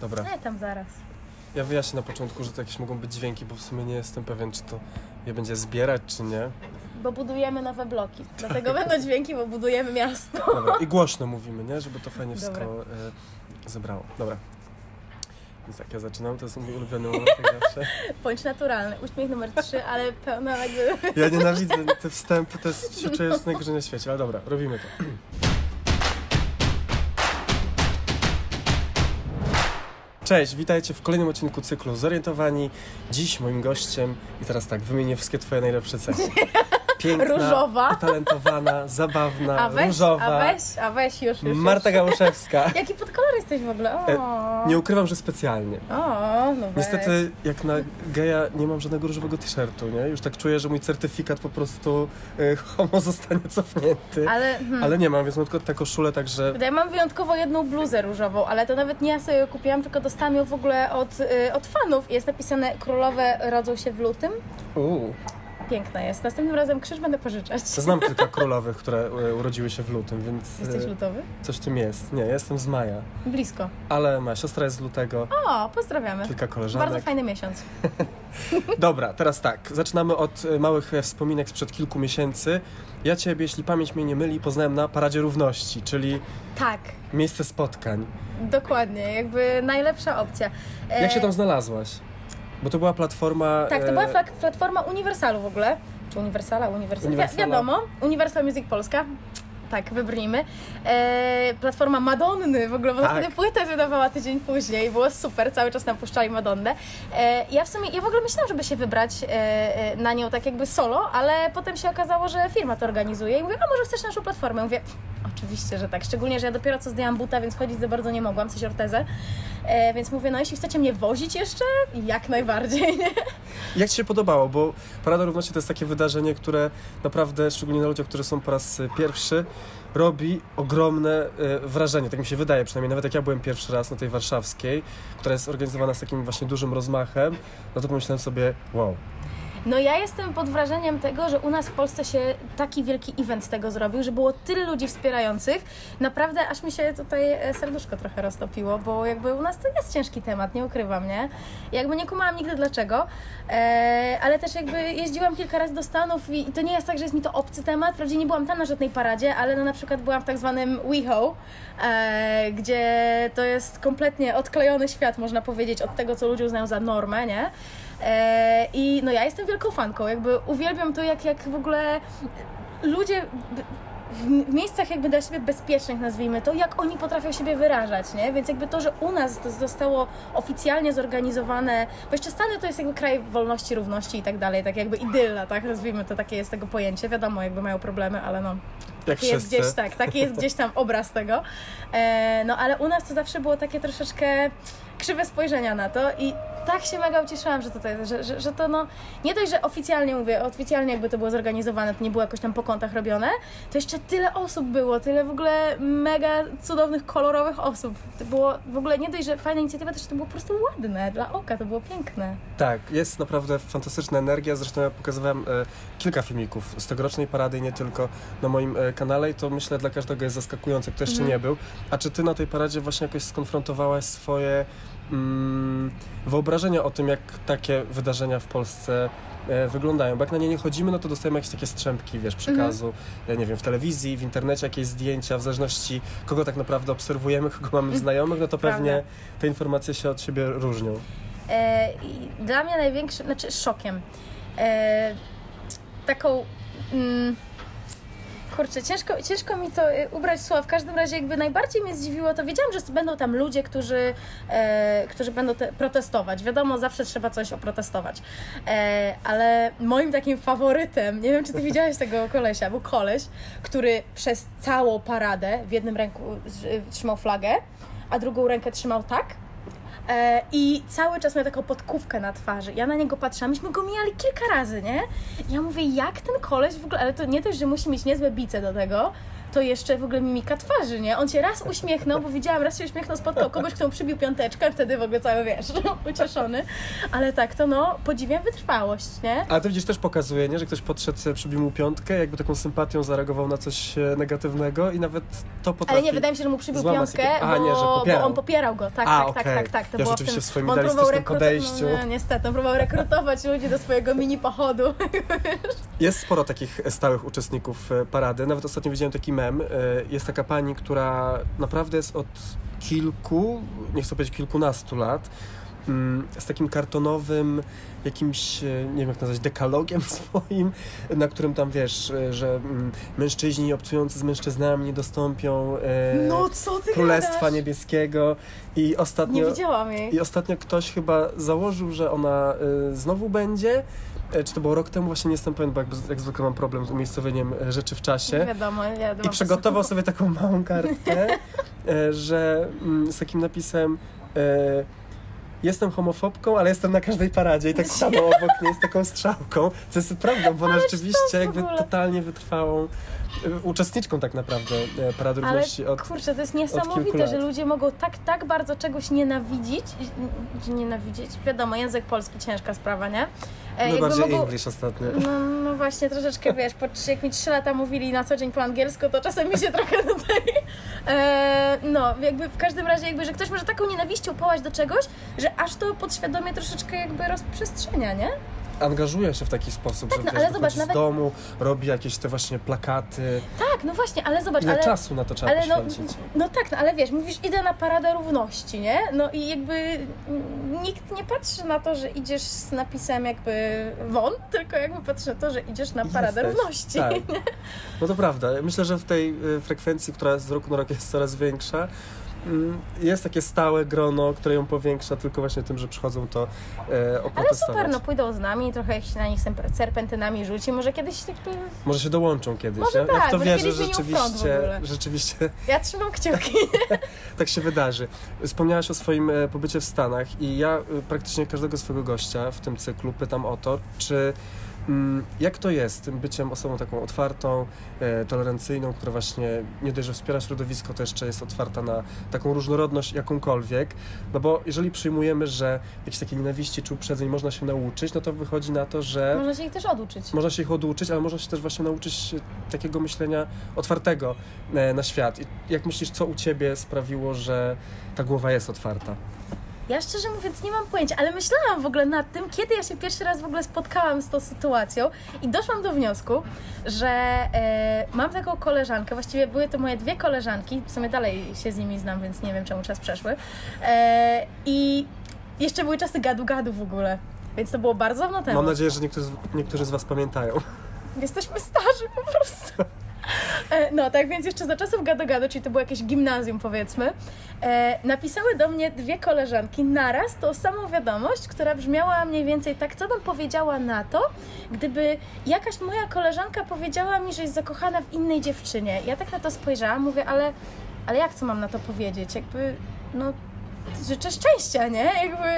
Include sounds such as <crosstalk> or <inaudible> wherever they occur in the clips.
Dobra. Nie, tam zaraz. Ja wyjaśnię na początku, że to jakieś mogą być dźwięki, bo w sumie nie jestem pewien, czy to je będzie zbierać, czy nie. Bo budujemy nowe bloki. Dlatego będą dźwięki, bo budujemy miasto. Dobra. I głośno mówimy, nie? Żeby to fajnie wszystko e, zebrało. Dobra. Więc tak, ja zaczynam, to jest mój ulubiony moment jak zawsze. <laughs> Bądź naturalny. Uśmiech numer trzy, ale pełna jakby... Ja nienawidzę te wstępy, to jest, się czuję jest najgorzej na świecie, ale dobra, robimy to. Cześć, witajcie w kolejnym odcinku cyklu Zorientowani. Dziś moim gościem, i teraz tak, wymienię wszystkie twoje najlepsze cechy. <laughs> Piękna, Różowa. utalentowana, zabawna, A weź, różowa, a weź, a weź już, już, Marta już. Gałuszewska. <laughs> Jaki podkolor jesteś w ogóle? O, Nie ukrywam, że specjalnie. o no weź. Niestety, jak na geja nie mam żadnego różowego t-shirtu, nie? Już tak czuję, że mój certyfikat po prostu y, homo zostanie cofnięty. Ale, hmm, Ale nie mam, więc mam tylko tę koszulę, także Ja mam wyjątkowo jedną bluzę różową, ale to nawet nie ja sobie ją kupiłam, tylko dostałam ją w ogóle od, y, od fanów. Jest napisane Królowe rodzą się w lutym. Uuu. Piękna jest. Następnym razem krzyż będę pożyczać. Znam kilka <laughs> królowych, które y, urodziły się w lutym, więc Jesteś y, lutowy? coś w tym jest. Nie, ja jestem z maja, Blisko. ale moja siostra jest z lutego, O, pozdrawiamy. kilka koleżanek. Bardzo fajny miesiąc. <laughs> Dobra, teraz tak, zaczynamy od y, małych e, wspominek sprzed kilku miesięcy. Ja Ciebie, jeśli pamięć mnie nie myli, poznałem na Paradzie Równości, czyli Tak, miejsce spotkań. dokładnie. Jakby najlepsza opcja. E, Jak się tam znalazłaś? Bo to była platforma... Tak, to e, była platforma Uniwersalu w ogóle. Czy Uniwersala? Uniwersal. Wi- wiadomo, Universal Music Polska. Tak, wybrnijmy. E, platforma Madonny w ogóle, bo Tak. wtedy płytę wydawała tydzień później. Było super, cały czas nam puszczali Madonnę. E, ja w sumie, ja w ogóle myślałam, żeby się wybrać e, e, na nią tak jakby solo, ale potem się okazało, że firma to organizuje i mówię, a może chcesz naszą platformę? Mówię, "Pff, oczywiście, że tak. Szczególnie, że ja dopiero co zdjęłam buta, więc chodzić za bardzo nie mogłam, coś ortezę. Więc mówię, no jeśli chcecie mnie wozić jeszcze, jak najbardziej, nie? Jak Ci się podobało? Bo Parada Równości to jest takie wydarzenie, które naprawdę, szczególnie na ludziach, którzy są po raz pierwszy, robi ogromne y, wrażenie. Tak mi się wydaje, przynajmniej nawet jak ja byłem pierwszy raz na tej warszawskiej, która jest organizowana z takim właśnie dużym rozmachem, no to pomyślałem sobie, wow, No ja jestem pod wrażeniem tego, że u nas w Polsce się taki wielki event z tego zrobił, że było tyle ludzi wspierających. Naprawdę aż mi się tutaj e, serduszko trochę roztopiło, bo jakby u nas to jest ciężki temat, nie ukrywam, nie? Jakby nie kumałam nigdy dlaczego, e, ale też jakby jeździłam kilka razy do Stanów i, i to nie jest tak, że jest mi to obcy temat. Wprawdzie nie byłam tam na żadnej paradzie, ale no na przykład byłam w tak zwanym WeHo, e, gdzie to jest kompletnie odklejony świat, można powiedzieć, od tego, co ludzie uznają za normę, nie? E, I no ja jestem wielką fanką, jakby uwielbiam to, jak, jak w ogóle ludzie w, miejscach jakby dla siebie bezpiecznych, nazwijmy to, jak oni potrafią siebie wyrażać, nie? Więc jakby to, że u nas to zostało oficjalnie zorganizowane, bo jeszcze Stany to jest jakby kraj wolności, równości i tak dalej, tak jakby idylla, tak? Nazwijmy to, takie jest tego pojęcie. Wiadomo, jakby mają problemy, ale no, jak taki jest wszyscy. gdzieś tak, taki jest gdzieś tam obraz tego. E, no ale u nas to zawsze było takie troszeczkę krzywe spojrzenia na to i tak się mega ucieszyłam, że jest, że, że, że to no, nie dość, że oficjalnie mówię, oficjalnie jakby to było zorganizowane, to nie było jakoś tam po kątach robione, to jeszcze tyle osób było, tyle w ogóle mega cudownych, kolorowych osób. To było w ogóle nie dość, że fajna inicjatywa, to jeszcze to było po prostu ładne, dla oka, to było piękne. Tak, jest naprawdę fantastyczna energia. Zresztą ja pokazywałem e, kilka filmików z tegorocznej parady i nie tylko na moim e, kanale i to myślę dla każdego jest zaskakujące, kto jeszcze Mhm. nie był. A czy ty na tej paradzie właśnie jakoś skonfrontowałaś swoje mm, wyobrażenia o tym, jak takie wydarzenia w Polsce e, wyglądają? Bo jak na nie nie chodzimy, no to dostajemy jakieś takie strzępki, wiesz, przekazu, ja nie wiem, w telewizji, w internecie, jakieś zdjęcia, w zależności kogo tak naprawdę obserwujemy, kogo mamy znajomych, no to Prawda. pewnie te informacje się od siebie różnią. E, dla mnie największym, znaczy szokiem, e, taką. Mm, kurczę, ciężko, ciężko mi to e, ubrać słowa. W każdym razie, jakby najbardziej mnie zdziwiło, to wiedziałam, że będą tam ludzie, którzy, e, którzy będą te, protestować. Wiadomo, zawsze trzeba coś oprotestować. E, ale moim takim faworytem, nie wiem, czy ty widziałeś tego kolesia, był koleś, który przez całą paradę w jednym ręku z- trzymał flagę, a drugą rękę trzymał tak. E, I cały czas miał taką podkówkę na twarzy. Ja na niego patrzyłam, myśmy go mijali kilka razy, nie? I ja mówię, jak ten koleś w ogóle, ale to nie dość, że musi mieć niezłe bice do tego, to jeszcze w ogóle mimika twarzy, nie? On się raz uśmiechnął, bo widziałam, raz się uśmiechnął, spotkał kogoś, kto mu przybił piąteczkę, wtedy w ogóle cały, wiesz, <laughs> ucieszony. Ale tak, to no, podziwiam wytrwałość, nie? Ale to widzisz, też pokazuje, nie? że ktoś podszedł, przybił mu piątkę, jakby taką sympatią zareagował na coś e, negatywnego i nawet to potrafi... Ale nie, wydaje mi się, że mu przybił piątkę, bo, nie, że popierał. bo on popierał go. Tak, A, tak, tak, okej. tak, tak. To Ja było rzeczywiście w tym, w swoim idealistycznym rekrutować- podejściu. No, niestety, on próbował rekrutować ludzi do swojego mini pochodu. Jest sporo takich stałych uczestników e, parady. Nawet ostatnio widziałem taki mem. E, Jest taka pani, która naprawdę jest od kilku, nie chcę powiedzieć kilkunastu lat, z takim kartonowym jakimś, e, nie wiem jak nazwać, dekalogiem <laughs> swoim, na którym tam wiesz, e, że mm, mężczyźni obcujący z mężczyznami nie dostąpią e, No Królestwa gadasz? Niebieskiego i ostatnio... Nie widziałam jej. I ostatnio ktoś chyba założył, że ona znowu będzie. Czy to było rok temu? Właśnie nie jestem pewien, bo jak, jak zwykle mam problem z umiejscowieniem rzeczy w czasie. Wiadomo, wiadomo. I przygotował sobie taką małą kartkę, że mm, z takim napisem jestem homofobką, ale jestem na każdej paradzie i tak samo obok niej z taką strzałką, co jest prawdą, bo ona rzeczywiście jakby totalnie wytrwałą e, uczestniczką tak naprawdę e, Parady Ale Równości od kurczę, to jest niesamowite, że ludzie mogą tak, tak bardzo czegoś nienawidzić. Nienawidzić? Wiadomo, język polski ciężka sprawa, nie? E, no bardziej English ostatnio. No, no właśnie, troszeczkę wiesz, po, jak mi trzy lata mówili na co dzień po angielsku, to czasem mi się trochę <laughs> tutaj. E, no, jakby w każdym razie, jakby, że ktoś może taką nienawiścią pałać do czegoś, że aż to podświadomie troszeczkę jakby rozprzestrzenia, nie? angażuje się w taki sposób, Tak, że no, wiesz, ale zobacz, nawet- z domu, robi jakieś te właśnie plakaty. Tak, no właśnie, ale zobacz, Ile ale. czasu na to trzeba Ale no, no tak, no ale wiesz, mówisz, idę na paradę równości, nie? No i jakby nikt nie patrzy na to, że idziesz z napisem jakby won, tylko jakby patrzy na to, że idziesz na paradę Jesteś. równości. Tak. No to prawda. Myślę, że w tej y, frekwencji, która z roku na rok jest coraz większa, jest takie stałe grono, które ją powiększa tylko właśnie tym, że przychodzą to e, Ale super, no pójdą z nami, trochę się na nich serp- serpentynami rzuci, może kiedyś jakby... Może się dołączą kiedyś. Może ja, ja tak, w to wierzę, rzeczywiście, rzeczywiście Ja trzymam kciuki. <laughs> tak się wydarzy. Wspomniałaś o swoim e, pobycie w Stanach i ja e, praktycznie każdego swojego gościa w tym cyklu pytam o to, czy mm, jak to jest tym byciem osobą taką otwartą, e, tolerancyjną, która właśnie nie dość, że wspiera środowisko, to jeszcze jest otwarta na taką różnorodność jakąkolwiek, no bo jeżeli przyjmujemy, że jakieś takie nienawiści czy uprzedzeń można się nauczyć, no to wychodzi na to, że Można się ich też oduczyć. można się ich oduczyć, ale można się też właśnie nauczyć e, takiego myślenia otwartego e, na świat. I jak myślisz, co u Ciebie sprawiło, że ta głowa jest otwarta? Ja szczerze mówiąc nie mam pojęcia, ale myślałam w ogóle nad tym, kiedy ja się pierwszy raz w ogóle spotkałam z tą sytuacją i doszłam do wniosku, że e, mam taką koleżankę, właściwie były to moje dwie koleżanki, w sumie dalej się z nimi znam, więc nie wiem czemu czas przeszły. E, I jeszcze były czasy gadu-gadu w ogóle, więc to było bardzo dawno temu. Mam nadzieję, że niektórzy, niektórzy z Was pamiętają. Jesteśmy starzy po prostu. <laughs> E, No, tak więc jeszcze za czasów gado-gado, czyli to było jakieś gimnazjum powiedzmy, e, napisały do mnie dwie koleżanki naraz tą samą wiadomość, która brzmiała mniej więcej tak, co bym powiedziała na to, gdyby jakaś moja koleżanka powiedziała mi, że jest zakochana w innej dziewczynie. Ja tak na to spojrzałam, mówię, ale, ale jak co mam na to powiedzieć? Jakby, no, życzę szczęścia, nie? Jakby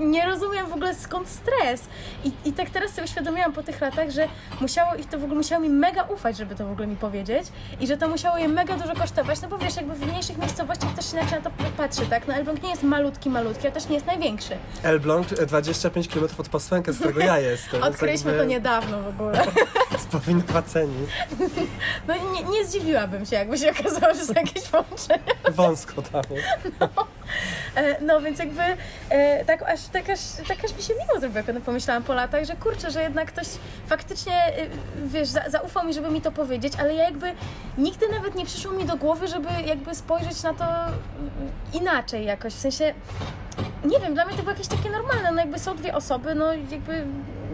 nie rozumiem w ogóle skąd stres. I, I tak teraz sobie uświadomiłam po tych latach, że musiało ich to w ogóle, musiało mi mega ufać, żeby to w ogóle mi powiedzieć i że to musiało je mega dużo kosztować, no bo wiesz, jakby w mniejszych miejscowościach też się inaczej na to patrzy, tak? No Elbląg nie jest malutki, malutki, a też nie jest największy. Elbląg, e, 25 km od Pasłęka, z którego ja <laughs> jestem. Odkryliśmy to jakby niedawno w ogóle. <laughs> Spowinowaceni. <laughs> No nie, nie zdziwiłabym się, jakby się okazało, że są jakieś połączenia. Wąsko tam. E, No więc jakby e, tak, aż, tak, aż, tak aż mi się miło zrobiło, kiedy pomyślałam po latach, że kurczę, że jednak ktoś faktycznie, e, wiesz, za, zaufał mi, żeby mi to powiedzieć, ale ja jakby nigdy nawet nie przyszło mi do głowy, żeby jakby spojrzeć na to mm, inaczej jakoś, w sensie nie wiem, dla mnie to było jakieś takie normalne, no jakby są dwie osoby, no jakby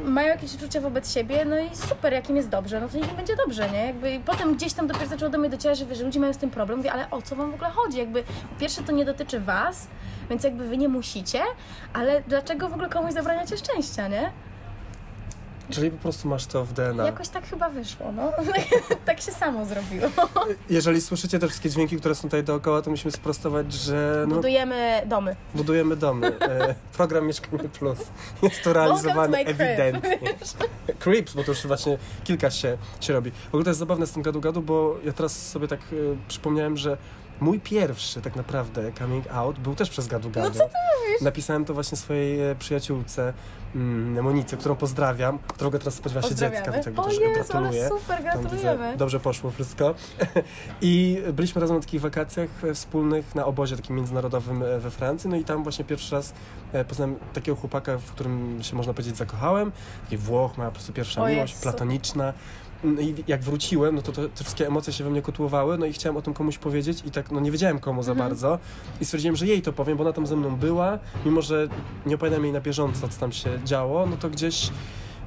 mają jakieś uczucia wobec siebie, no i super, jakim jest dobrze, no to niech im będzie dobrze, nie? Jakby i potem gdzieś tam dopiero zaczęło do mnie docierać, że, że ludzie mają z tym problem, mówię, ale o co wam w ogóle chodzi? Jakby pierwsze to nie dotyczy was, więc jakby wy nie musicie, ale dlaczego w ogóle komuś zabraniacie szczęścia, nie? Czyli po prostu masz to w DNA. Jakoś tak chyba wyszło, no. <laughs> tak się samo zrobiło. Jeżeli słyszycie te wszystkie dźwięki, które są tutaj dookoła, to musimy sprostować, że no, Budujemy domy. budujemy domy. E, program Mieszkanie Plus jest to realizowany ewidentnie. Creeps, bo to już właśnie kilka się, się robi. W ogóle to jest zabawne z tym gadu-gadu, bo ja teraz sobie tak e, przypomniałem, że mój pierwszy tak naprawdę coming out był też przez gadu-gadu. No co ty mówisz? Napisałem to właśnie swojej e, przyjaciółce mm, Monice, którą pozdrawiam, którego teraz spodziewa się dziecka, więc jakby O też Jezu, gratuluję. super, Tam gratulujemy. dobrze poszło wszystko. <laughs> I byliśmy razem na takich wakacjach e, wspólnych na obozie takim międzynarodowym e, we Francji. No i tam właśnie pierwszy raz poznałem takiego chłopaka, w którym się można powiedzieć zakochałem. Taki Włoch, ma po prostu pierwsza O miłość, Jezu. platoniczna. No i jak wróciłem, no to, to te wszystkie emocje się we mnie kotłowały, no i chciałem o tym komuś powiedzieć i tak, no nie wiedziałem komu za Mhm. bardzo. I stwierdziłem, że jej to powiem, bo ona tam ze mną była, mimo że nie opowiadam jej na bieżąco, co tam się działo, no to gdzieś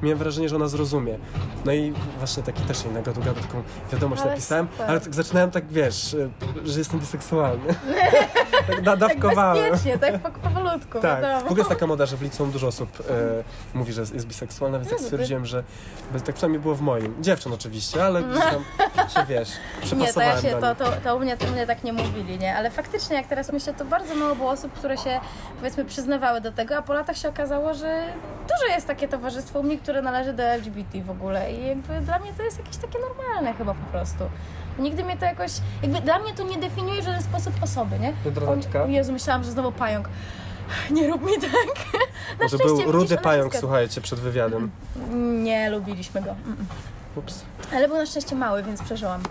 miałem wrażenie, że ona zrozumie. No i właśnie taki też jej na gadu gadu taką wiadomość Ale napisałem, super. ale tak zaczynałem tak, wiesz, y, że jestem biseksualny. <laughs> tak da, Tak dawkowałem. bezpiecznie, tak po, powolutku, Tak, w wiadomo. ogóle jest taka moda, że w liceum dużo osób e, mówi, że jest biseksualna, więc tak No, stwierdziłem, że bez, tak przynajmniej było w moim. Dziewczyn oczywiście, ale gdzieś tam <laughs> się, wiesz, Nie, to ja się, to, to, to u, mnie, u mnie tak nie mówili, nie? Ale faktycznie, jak teraz myślę, to bardzo mało było osób, które się, powiedzmy, przyznawały do tego, a po latach się okazało, że dużo jest takie towarzystwo u mnie, które należy do LGBT w ogóle i jakby dla mnie to jest jakieś takie normalne chyba po prostu. Nigdy mnie to jakoś, jakby dla mnie to nie definiuje w żaden sposób osoby, nie? Biedroneczka. O Jezu, myślałam, że znowu pająk. <laughs> Nie rób mi tak. Na to był rudy pająk, słuchajcie, przed wywiadem. Nie lubiliśmy go. Ups. Ale był na szczęście mały, więc przeżyłam.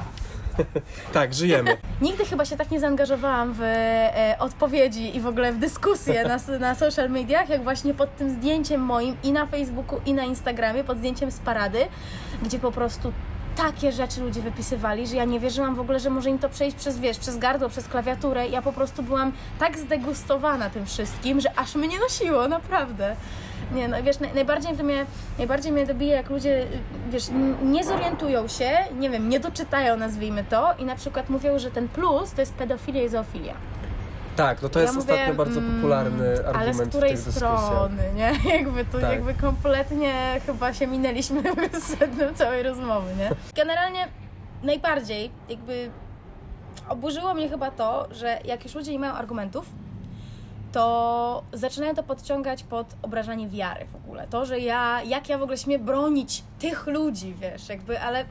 <laughs> Tak, żyjemy. Nigdy chyba się tak nie zaangażowałam w e, odpowiedzi i w ogóle w dyskusję na, na social mediach, jak właśnie pod tym zdjęciem moim i na Facebooku, i na Instagramie, pod zdjęciem z parady, gdzie po prostu takie rzeczy ludzie wypisywali, że ja nie wierzyłam w ogóle, że może im to przejść przez, wiesz, przez gardło, przez klawiaturę. Ja po prostu byłam tak zdegustowana tym wszystkim, że aż mnie nosiło, naprawdę. Nie, no wiesz, naj, najbardziej, mnie, najbardziej mnie dobije, jak ludzie, wiesz, nie zorientują się, nie wiem, nie doczytają, nazwijmy to, i na przykład mówią, że ten plus to jest pedofilia i zoofilia. Tak, no to jest ja mówię, ostatnio bardzo mm, popularny argument Ale z w której tych dyskusjach. strony, nie? <laughs> Jakby to Tak. jakby kompletnie chyba się minęliśmy <laughs> z sednem całej rozmowy, nie? Generalnie najbardziej jakby oburzyło mnie chyba to, że jak już ludzie nie mają argumentów, to zaczynają to podciągać pod obrażanie wiary w ogóle. To, że ja, jak ja w ogóle śmiem bronić tych ludzi, wiesz, jakby, ale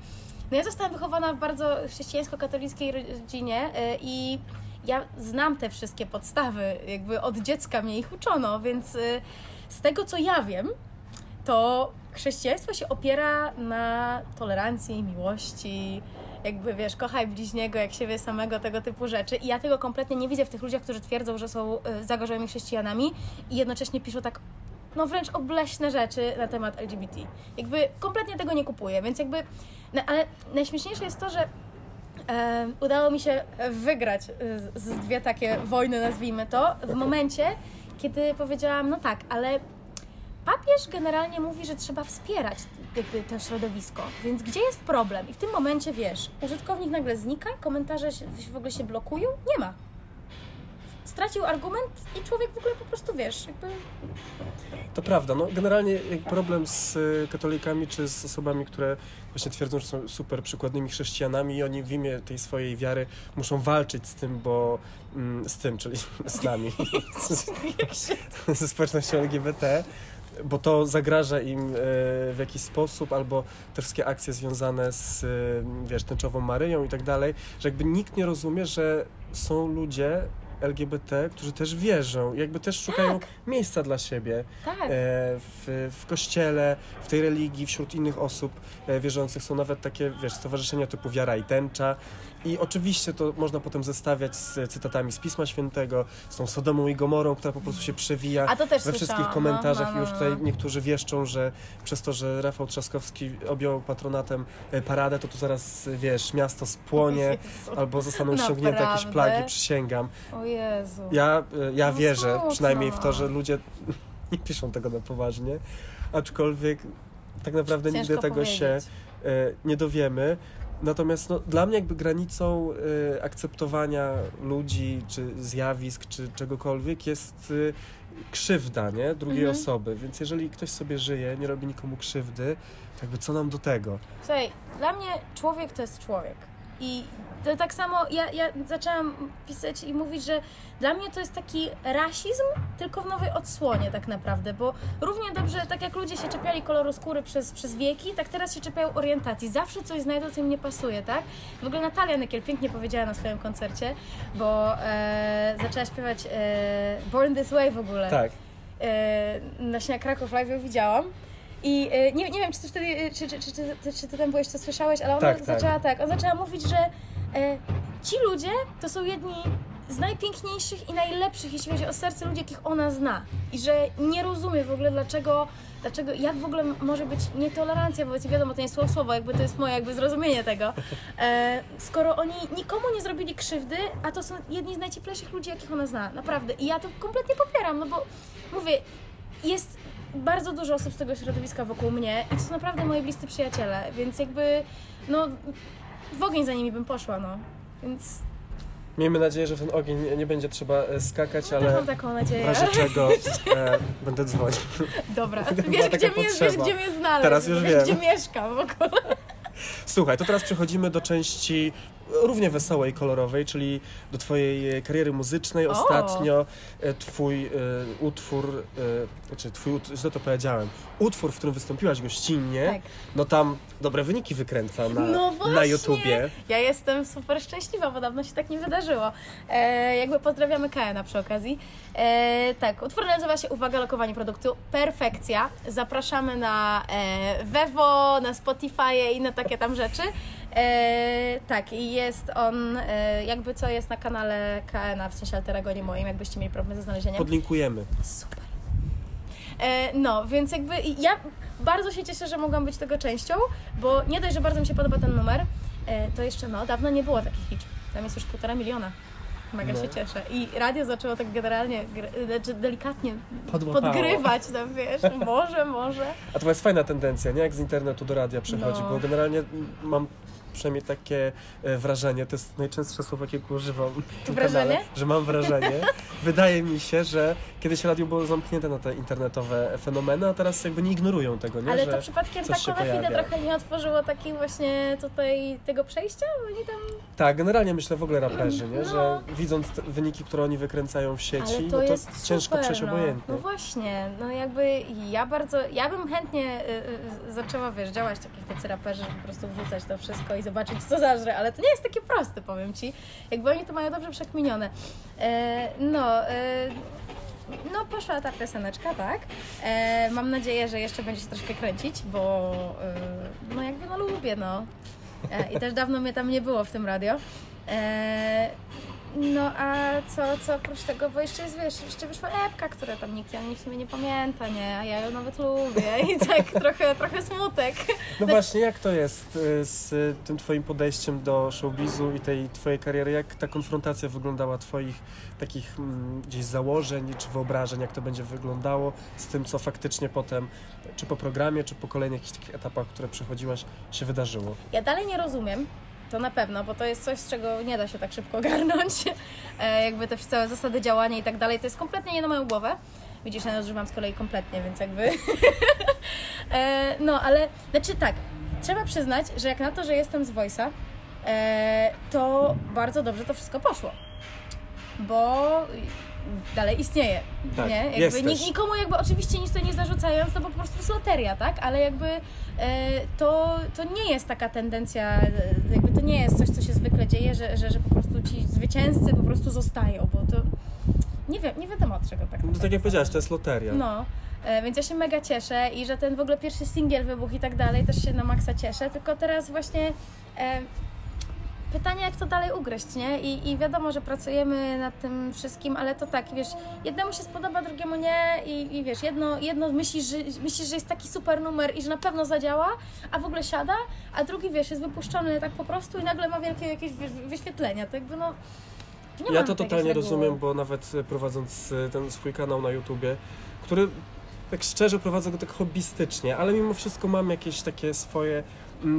no ja zostałam wychowana w bardzo chrześcijańsko-katolickiej rodzinie y, i ja znam te wszystkie podstawy, jakby od dziecka mnie ich uczono, więc y, z tego co ja wiem, to chrześcijaństwo się opiera na tolerancji, miłości, jakby wiesz, kochaj bliźniego jak siebie samego, tego typu rzeczy. I ja tego kompletnie nie widzę w tych ludziach, którzy twierdzą, że są y, zagorzonymi chrześcijanami i jednocześnie piszą tak, no wręcz obleśne rzeczy na temat LGBT. Jakby kompletnie tego nie kupuję, więc jakby, no, ale najśmieszniejsze jest to, że udało mi się wygrać z, dwie takie wojny, nazwijmy to, w momencie, kiedy powiedziałam, no tak, ale papież generalnie mówi, że trzeba wspierać jakby to środowisko, więc gdzie jest problem? I w tym momencie, wiesz, użytkownik nagle znika, komentarze w ogóle się blokują, nie ma. Stracił argument i człowiek w ogóle po prostu, wiesz, jakby To prawda, no generalnie jak problem z y, katolikami czy z osobami, które właśnie twierdzą, że są super przykładnymi chrześcijanami i oni w imię tej swojej wiary muszą walczyć z tym, bo mm, z tym, czyli <laughs> z nami, <laughs> ze społecznością LGBT, bo to zagraża im e, w jakiś sposób, albo te wszystkie akcje związane z, wiesz, tęczową Maryją i tak dalej, że jakby nikt nie rozumie, że są ludzie LGBT, którzy też wierzą, jakby też szukają miejsca dla siebie tak. e, w, w kościele, w tej religii, wśród innych osób e, wierzących są nawet takie, wiesz, stowarzyszenia typu Wiara i Tęcza. I oczywiście to można potem zestawiać z cytatami z Pisma Świętego, z tą Sodomą i Gomorą, która po prostu się przewija we wszystkich słyszałam, komentarzach no, i już no, tutaj no. niektórzy wieszczą, że przez to, że Rafał Trzaskowski objął patronatem e, paradę, to tu zaraz, wiesz, miasto spłonie Jezu. <laughs> albo zostaną ściągnięte jakieś plagi, przysięgam. Jezu. Ja, e, ja No wierzę smutno. przynajmniej w to, że ludzie <laughs> nie piszą tego na poważnie, aczkolwiek tak naprawdę Ciężko nigdy tego się powiedzieć. e, nie dowiemy. Natomiast no, dla mnie jakby granicą y, akceptowania ludzi, czy zjawisk, czy czegokolwiek jest y, krzywda, nie? Drugiej Mhm. osoby. Więc jeżeli ktoś sobie żyje, nie robi nikomu krzywdy, to jakby co nam do tego? Słuchaj, dla mnie człowiek to jest człowiek. I to tak samo ja, ja zaczęłam pisać i mówić, że dla mnie to jest taki rasizm, tylko w nowej odsłonie tak naprawdę, bo równie dobrze, tak jak ludzie się czepiali koloru skóry przez, przez wieki, tak teraz się czepiają orientacji. Zawsze coś znajdą, co im nie pasuje, tak? W ogóle Natalia Nykiel pięknie powiedziała na swoim koncercie, bo e, zaczęła śpiewać e, Born This Way w ogóle Tak. e, na Kraków Live ją widziałam. I e, nie, nie wiem, czy ty wtedy, czy, czy, czy, czy, ty tam byłeś, czy słyszałeś, ale ona Tak, tak. zaczęła tak. ona zaczęła mówić, że e, ci ludzie to są jedni z najpiękniejszych i najlepszych, jeśli chodzi o serce ludzi, jakich ona zna. I że nie rozumie w ogóle, dlaczego, dlaczego jak w ogóle może być nietolerancja wobec, wiadomo, to nie słowo słowo, jakby to jest moje jakby zrozumienie tego, e, skoro oni nikomu nie zrobili krzywdy, a to są jedni z najcieplejszych ludzi, jakich ona zna, naprawdę. I ja to kompletnie popieram, no bo mówię, jest bardzo dużo osób z tego środowiska wokół mnie i to są naprawdę moi bliscy przyjaciele, więc jakby, no, w ogień za nimi bym poszła, no. Więc Miejmy nadzieję, że w ten ogień nie- będzie trzeba e, skakać, też ale mam taką w nadzieję. razie czego <laughs> e, będę dzwonił. Dobra, <laughs> wiesz gdzie, mnie, wiesz gdzie mnie znaleźć, Teraz już wiesz wiem. gdzie mieszkam w ogóle. Słuchaj, to teraz przechodzimy do części równie wesołej, kolorowej, czyli do Twojej e, kariery muzycznej. Ostatnio e, Twój e, utwór, e, znaczy Twój, źle to powiedziałem, utwór, w którym wystąpiłaś gościnnie, Tak. no tam dobre wyniki wykręca na, No na właśnie. YouTubie. Ja jestem super szczęśliwa, bo dawno się tak nie wydarzyło. E, jakby pozdrawiamy Kaena przy okazji. E, tak, utwór nazywa się Uwaga, lokowanie produktu Perfekcja. Zapraszamy na e, Vevo, na Spotify i na takie tam rzeczy. E, tak, i jest on, e, jakby co jest na kanale Kaena, w sensie Alterego, nie moim, jakbyście mieli problem ze znalezieniem. Podlinkujemy. Super. E, no, więc jakby ja bardzo się cieszę, że mogłam być tego częścią, bo nie dość, że bardzo mi się podoba ten numer, e, to jeszcze no, dawno nie było takich liczb. Tam jest już półtora miliona. Mega No. się cieszę. I radio zaczęło tak generalnie, znaczy delikatnie Podłapało. podgrywać tam, wiesz, może, może. A to jest fajna tendencja, nie? Jak z internetu do radia przychodzi, No. bo generalnie mam przynajmniej takie e, wrażenie, to jest najczęstsze słowo, jakiego używam Wrażenie? kanale, że mam wrażenie. <laughs> Wydaje mi się, że kiedyś radio było zamknięte na te internetowe fenomeny, a teraz jakby nie ignorują tego, nie? Ale że to przypadkiem tak Konafide pojawia. trochę nie otworzyło takiej właśnie tutaj tego przejścia? Bo Oni tam Tak, generalnie myślę w ogóle raperzy, nie? No. Że widząc wyniki, które oni wykręcają w sieci, Ale to no to jest ciężko super, przejść no. obojętnie. No właśnie, no jakby ja bardzo, ja bym chętnie y, y, zaczęła, wiesz, działać tak jak tacy raperzy, żeby po prostu wrzucać to wszystko i zobaczyć co zażre, ale to nie jest takie proste, powiem Ci. Jakby oni to mają dobrze przekminione. E, no, e, no poszła ta pioseneczka, tak. E, mam nadzieję, że jeszcze będzie się troszkę kręcić, bo e, no jakby no lubię, no. E, I też dawno mnie tam nie było w tym radio. No a co, co oprócz tego, bo jeszcze jest, wiesz, jeszcze wyszła epka, która tam nikt ani w sumie nie pamięta, nie? A ja ją nawet lubię <laughs> i tak trochę, trochę smutek. No właśnie, jak to jest y, z y, tym twoim podejściem do showbizu i tej twojej kariery? Jak ta konfrontacja wyglądała twoich takich mm, gdzieś założeń czy wyobrażeń, jak to będzie wyglądało z tym, co faktycznie potem, czy po programie, czy po kolejnych jakichś takich etapach, które przechodziłaś, się wydarzyło? Ja dalej nie rozumiem, to na pewno, bo to jest coś, z czego nie da się tak szybko <laughs> ogarnąć. E, jakby te całe zasady działania i tak dalej, to jest kompletnie nie na moją głowę. Widzisz, ja używam z kolei kompletnie, więc jakby... <laughs> e, no, ale, znaczy tak, trzeba przyznać, że jak na to, że jestem z Voice'a, e, to bardzo dobrze to wszystko poszło. Bo dalej istnieje, Tak, nie? Jakby jesteś. nikomu jakby oczywiście nic to nie zarzucając, no bo po prostu jest loteria, tak? Ale jakby e, to, to nie jest taka tendencja, e, jakby to nie jest coś, co się zwykle dzieje, że, że, że po prostu ci zwycięzcy po prostu zostają, bo to nie wiem, nie wiadomo od czego tak No tak jak powiedziałaś, to jest loteria. No, e, więc ja się mega cieszę i że ten w ogóle pierwszy singiel wybuchł i tak dalej, też się na maksa cieszę, tylko teraz właśnie e, pytanie, jak to dalej ugryźć, nie? I, I wiadomo, że pracujemy nad tym wszystkim, ale to tak, wiesz, jednemu się spodoba, drugiemu nie i, i wiesz, jedno, jedno myślisz że, myślisz, że jest taki super numer i że na pewno zadziała, a w ogóle siada, a drugi, wiesz, jest wypuszczony tak po prostu i nagle ma wielkie jakieś wy, wyświetlenia, to jakby no... Nie Ja to totalnie rozumiem, bo nawet e, prowadząc e, ten swój kanał na YouTubie, który tak szczerze prowadzę go tak hobbystycznie, ale mimo wszystko mam jakieś takie swoje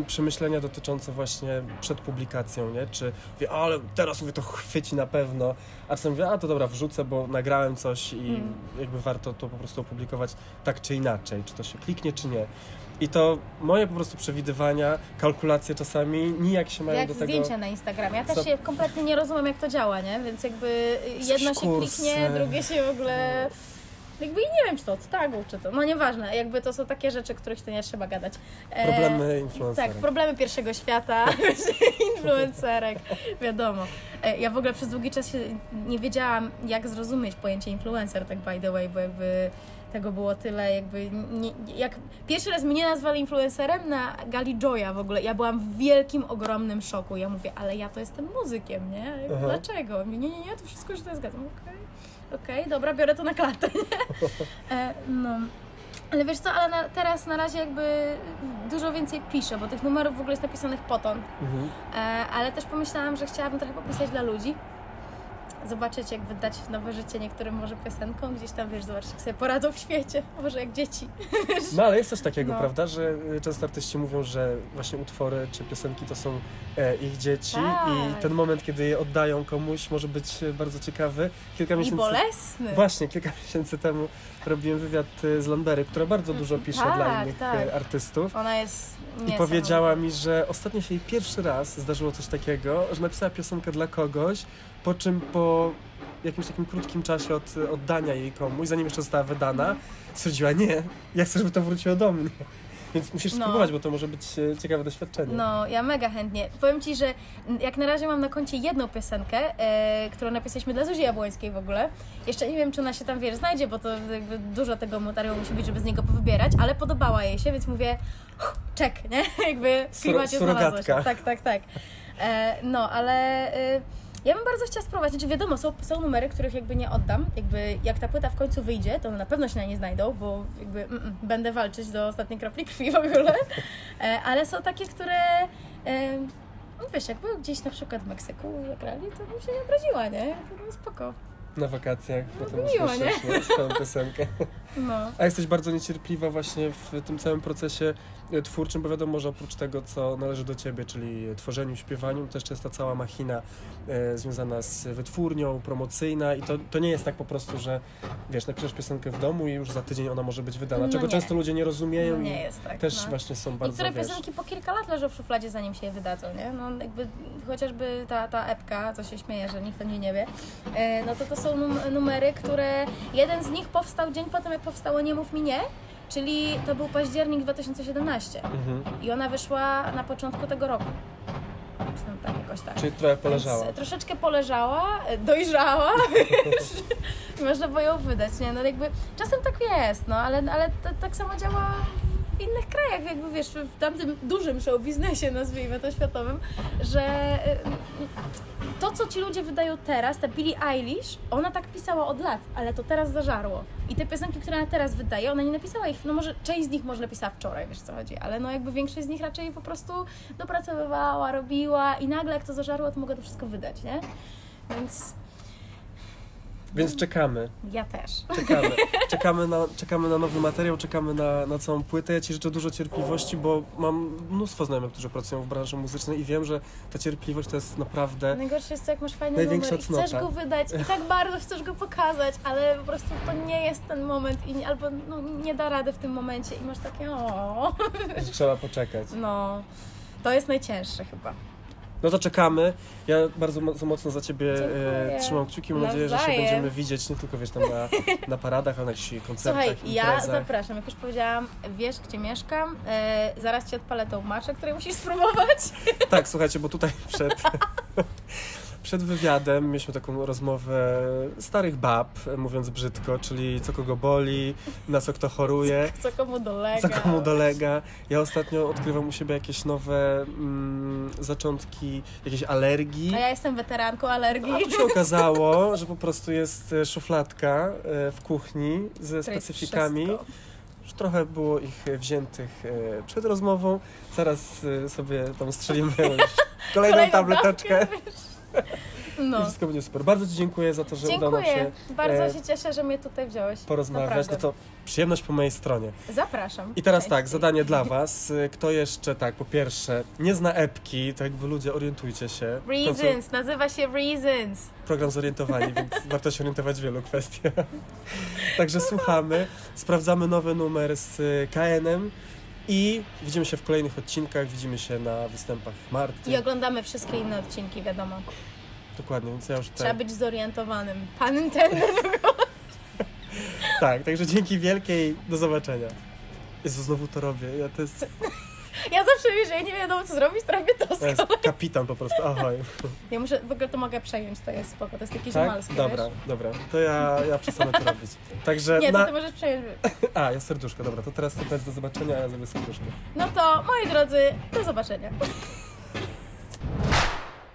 przemyślenia dotyczące właśnie przed publikacją, nie? Czy wie, ale teraz mówię, to chwyci na pewno, a czasem mówię, a to dobra, wrzucę, bo nagrałem coś i Mm. jakby warto to po prostu opublikować tak czy inaczej, czy to się kliknie, czy nie. I to moje po prostu przewidywania, kalkulacje czasami nijak się mają Jak do tego... zdjęcia na Instagramie. Ja też się kompletnie nie rozumiem, jak to działa, nie? Więc jakby jedno się kliknie, drugie się w ogóle... Jakby i nie wiem, czy to od tagu, czy to... No nieważne, jakby to są takie rzeczy, których to nie trzeba gadać. E, Problemy influencerek. Tak, problemy pierwszego świata, <laughs> <laughs> influencerek, wiadomo. E, Ja w ogóle przez długi czas nie wiedziałam, jak zrozumieć pojęcie influencer, tak by the way, bo jakby tego było tyle, jakby nie, jak pierwszy raz mnie nazwali influencerem na gali Joya w ogóle, ja byłam w wielkim, ogromnym szoku. Ja mówię, ale ja to jestem muzykiem, nie? Dlaczego? Nie, nie, nie, to wszystko się to zgadzam. Okej, okej, dobra, biorę to na klatę. nie? <laughs> E, no. Ale wiesz co, ale na, teraz na razie jakby dużo więcej piszę, bo tych numerów w ogóle jest napisanych po ton. Mhm. E, ale też pomyślałam, że chciałabym trochę popisać dla ludzi. Zobaczyć, jak wydać nowe życie niektórym może piosenkom, gdzieś tam, wiesz, zobaczyć, jak sobie poradzą w świecie, <laughs> może jak dzieci. <laughs> No ale jest coś takiego, No. prawda, że y, często artyści mówią, że właśnie utwory czy piosenki to są e, ich dzieci Tak. i ten moment, kiedy je oddają komuś może być e, bardzo ciekawy. Kilka I miesięcy bolesny. Właśnie, kilka <laughs> miesięcy temu robiłem wywiad y, z Lambery, która bardzo dużo pisze tak, dla innych tak. e, artystów. Ona jest I powiedziała mi, że ostatnio się jej pierwszy raz zdarzyło coś takiego, że napisała piosenkę dla kogoś, po czym po jakimś takim krótkim czasie od oddania jej komuś, zanim jeszcze została wydana, stwierdziła, nie, ja chcę, żeby to wróciło do mnie. <laughs> Więc musisz No. spróbować, bo to może być e, ciekawe doświadczenie. No, ja mega chętnie. Powiem Ci, że jak na razie mam na koncie jedną piosenkę, e, którą napisaliśmy dla Zuzi Jabłońskiej w ogóle. Jeszcze nie wiem, czy ona się tam, wiesz, znajdzie, bo to jakby dużo tego materiału musi być, żeby z niego powybierać, ale podobała jej się, więc mówię, czek, nie? <laughs> jakby w klimacie znalazła się. surogatka. Tak, tak, tak. E, no, ale... E, ja bym bardzo chciała spróbować. Znaczy wiadomo, są, są numery, których jakby nie oddam. Jakby jak ta płyta w końcu wyjdzie, to na pewno się na nie znajdą, bo jakby mm, mm, będę walczyć do ostatniej kropli krwi w ogóle. <laughs> E, ale są takie, które e, no wiesz, jakby gdzieś na przykład w Meksyku zagrali, to bym się nie obraziła, nie? No spoko. Na wakacjach, potem miło, usłyszysz nie? piosenkę. <laughs> No. A jesteś bardzo niecierpliwa właśnie w tym całym procesie twórczym, bo wiadomo, że oprócz tego, co należy do ciebie, czyli tworzeniu, śpiewaniu, jeszcze jest ta cała machina e, związana z wytwórnią, promocyjna i to, to nie jest tak po prostu, że wiesz, napiszesz piosenkę w domu i już za tydzień ona może być wydana, No czego nie. często ludzie nie rozumieją No i nie jest tak. też no. właśnie są bardzo, Niektóre wiesz, piosenki po kilka lat leżą w szufladzie, zanim się je wydadzą, nie? No jakby chociażby ta, ta epka, co się śmieje, że nikt o niej nie wie, e, no to to są num- numery, które jeden z nich powstał dzień po tym, jak powstało Nie Mów Mi Nie, czyli to był październik 2017 mhm. i ona wyszła na początku tego roku. Tak jakoś tak. czyli trochę poleżała. Więc troszeczkę poleżała, e, dojrzała, <laughs> wiesz, i można było ją wydać, nie? No jakby czasem tak jest, no ale, ale to, tak samo działa w innych krajach, jakby wiesz, w tamtym dużym show biznesie, nazwijmy to światowym, że e, to, co ci ludzie wydają teraz, ta Billie Eilish, ona tak pisała od lat, ale to teraz zażarło. I te piosenki, które ona teraz wydaje, ona nie napisała ich, no może część z nich może napisała wczoraj, wiesz co chodzi, ale no jakby większość z nich raczej po prostu dopracowywała, robiła i nagle jak to zażarło, to mogę to wszystko wydać, nie? Więc Więc czekamy, ja też. czekamy. <laughs> Czekamy na, czekamy na nowy materiał, czekamy na, na całą płytę. Ja Ci życzę dużo cierpliwości, bo mam mnóstwo znajomych, którzy pracują w branży muzycznej i wiem, że ta cierpliwość to jest naprawdę... Najgorsze jest to, jak masz fajny Największa numer i chcesz cnota. go wydać i tak bardzo chcesz go pokazać, ale po prostu to nie jest ten moment i albo no, nie da rady w tym momencie i masz takie o. trzeba poczekać. No, to jest najcięższe chyba. No to czekamy. Ja bardzo mo- mocno za Ciebie Dziękuję. e, trzymam kciuki. Mam nadzieję, że się będziemy widzieć nie tylko wiesz tam na, na paradach, ale na jakichś koncertach, Słuchaj, ja zapraszam, jak już powiedziałam, wiesz gdzie mieszkam, e, zaraz Ci odpalę tą maczę, której musisz spróbować. Tak, słuchajcie, bo tutaj przed, <laughs> przed wywiadem mieliśmy taką rozmowę starych bab, mówiąc brzydko, czyli co kogo boli, na co kto choruje. <laughs> Co komu dolega. Co komu dolega. Ja ostatnio odkrywam u siebie jakieś nowe mm, zaczątki jakiejś alergii. A ja jestem weteranką alergii. A tu się okazało, że po prostu jest e, szufladka e, w kuchni ze specyfikami. trochę było ich wziętych e, przed rozmową. Zaraz sobie tam strzelimy <laughs> już kolejną tableteczkę. dawkę. No. I wszystko będzie super. Bardzo Ci dziękuję za to, że udało nam Dziękuję. się Bardzo e, się cieszę, że mnie tutaj wziąłeś. porozmawiać. Naprawdę. No to przyjemność po mojej stronie. Zapraszam. I teraz Cześć. tak, zadanie dla Was. Kto jeszcze, tak, po pierwsze, nie zna epki, to jakby ludzie orientujcie się. W końcu Reasons, nazywa się Reasons. Program zorientowani, więc <laughs> warto się orientować w wielu kwestiach. Także słuchamy, sprawdzamy nowy numer z y, KN-em i widzimy się w kolejnych odcinkach, widzimy się na występach Marty. I oglądamy wszystkie inne odcinki, wiadomo. Dokładnie, więc ja już Trzeba tutaj... być zorientowanym. Pan intended. <laughs> Tak, także dzięki wielkiej, do zobaczenia. Jezu, znowu to robię, ja to jest, Ja zawsze wiesz, że ja nie wiadomo co zrobić, to robię to to jest kapitan po prostu, ahoj. <laughs> Ja muszę, w ogóle to mogę przejąć, to jest spoko, to jest takie Tak? ziomalskie, Dobra, wiesz? dobra, to ja, ja przestanę to robić. Także Nie, to na... ty możesz przejąć. <laughs> A, ja serduszko, dobra, to teraz to jest do zobaczenia, a ja zrobię serduszko. No to, moi drodzy, do zobaczenia.